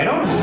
I don't